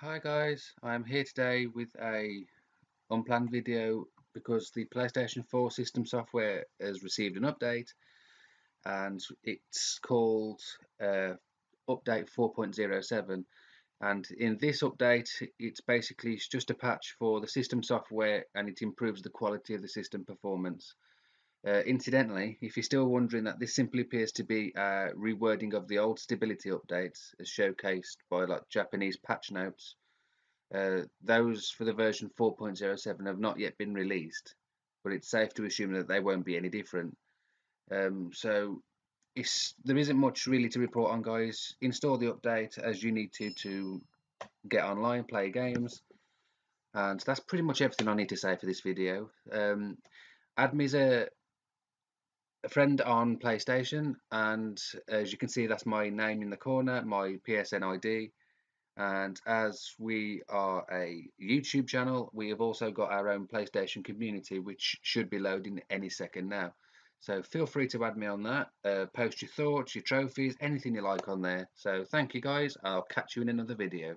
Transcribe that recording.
Hi guys, I'm here today with a unplanned video because the PlayStation 4 system software has received an update and it's called uh, update 4.07 and in this update it's basically just a patch for the system software and it improves the quality of the system performance. Uh, incidentally, if you're still wondering that this simply appears to be a rewording of the old stability updates as showcased by like Japanese patch notes, uh, those for the version 4.07 have not yet been released, but it's safe to assume that they won't be any different. Um, so there isn't much really to report on guys. Install the update as you need to to get online, play games. And that's pretty much everything I need to say for this video. Um, Admi's a a friend on PlayStation, and as you can see, that's my name in the corner, my PSN ID. And as we are a YouTube channel, we have also got our own PlayStation community, which should be loading any second now. So feel free to add me on that. Uh, post your thoughts, your trophies, anything you like on there. So thank you guys. I'll catch you in another video.